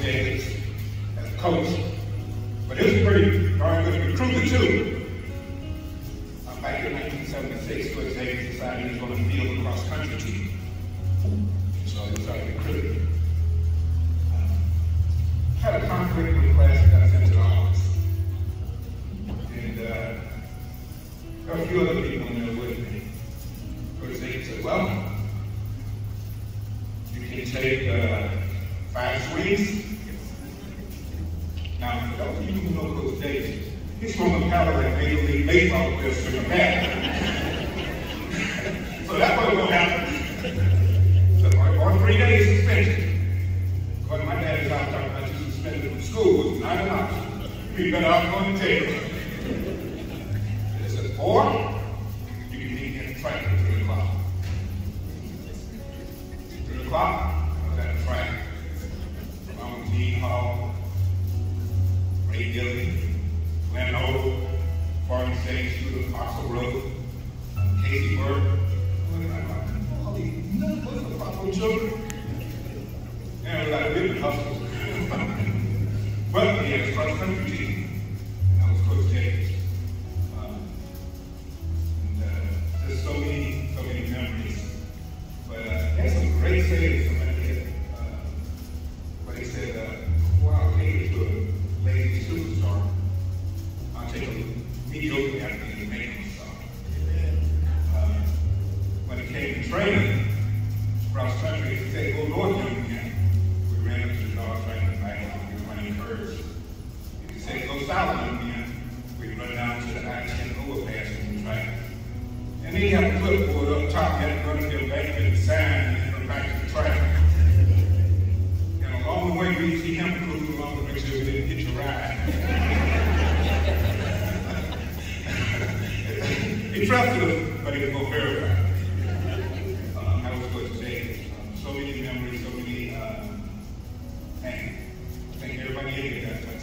As a coach. But it was pretty darn good recruiter too. Uh, back in 1976, Coach Davis decided he was going to field cross country team. So he started recruiting. Uh, had a conflict with the class that got sent to the office. And uh, there a few other people in there with me. Coach Davis said, well, you can take uh, five swings. Now, for those of you who know Coach Davis, he's from a Cadillac Major League Baseball player swinging bat. so that's wasn't going to happen. So on three days suspension. Because my dad is out talking about you suspended from school was not an option. On the table. It said, or Ray Dillon, Glenn Old, Farming State, Student Oxford Road, Casey Burke. All these problem children? And like, we've been hustling. but he had a cross country team. And that was Coach Davis. Um, and uh, there's so many, so many memories. But uh, he had some great sayings Solomon now, where run down to the I-10 overpass from the. And he had a clipboard up top, had it running their bank and the sign, and run back to the track. And along the way, we see him cruise along to make sure we didn't get your ride. he trusted us, but he was going to verify. Um, um, so many memories, so many um, uh, things. Thank everybody in here